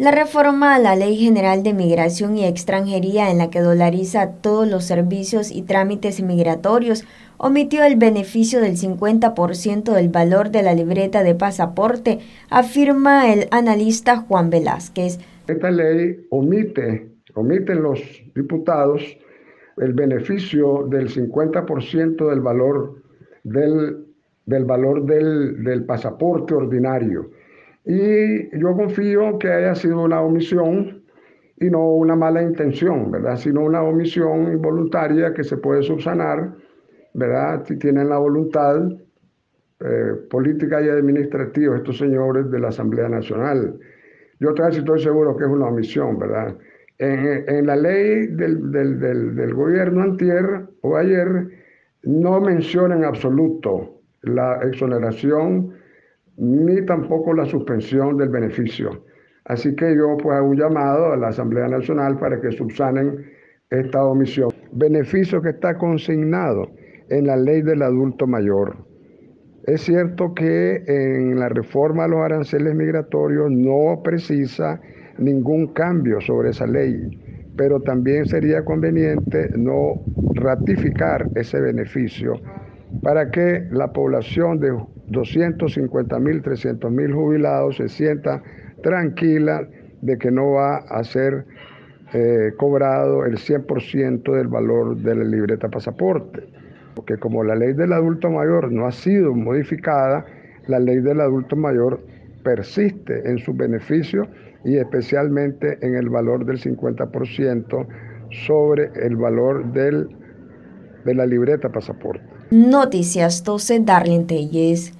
La reforma a la Ley General de Migración y Extranjería en la que dolariza todos los servicios y trámites migratorios omitió el beneficio del 50% del valor de la libreta de pasaporte, afirma el analista Juan Velázquez. Esta ley omite, omiten los diputados el beneficio del 50% del valor del, del valor del, del pasaporte ordinario y yo confío que haya sido una omisión y no una mala intención, ¿verdad? Sino una omisión involuntaria que se puede subsanar, ¿verdad? Si tienen la voluntad eh, política y administrativa estos señores de la Asamblea Nacional. Yo casi estoy seguro que es una omisión, ¿verdad? En, en la ley del, del, del, del, gobierno antier o ayer no menciona en absoluto la exoneración ni tampoco la suspensión del beneficio. Así que yo pues hago un llamado a la Asamblea Nacional para que subsanen esta omisión. Beneficio que está consignado en la ley del adulto mayor. Es cierto que en la reforma a los aranceles migratorios no precisa ningún cambio sobre esa ley, pero también sería conveniente no ratificar ese beneficio para que la población de 250 mil, 300 mil jubilados se sienta tranquila de que no va a ser eh, cobrado el 100% del valor de la libreta pasaporte. Porque como la ley del adulto mayor no ha sido modificada, la ley del adulto mayor persiste en su beneficio y especialmente en el valor del 50% sobre el valor del, de la libreta pasaporte. Noticias 12 Darlene Telles.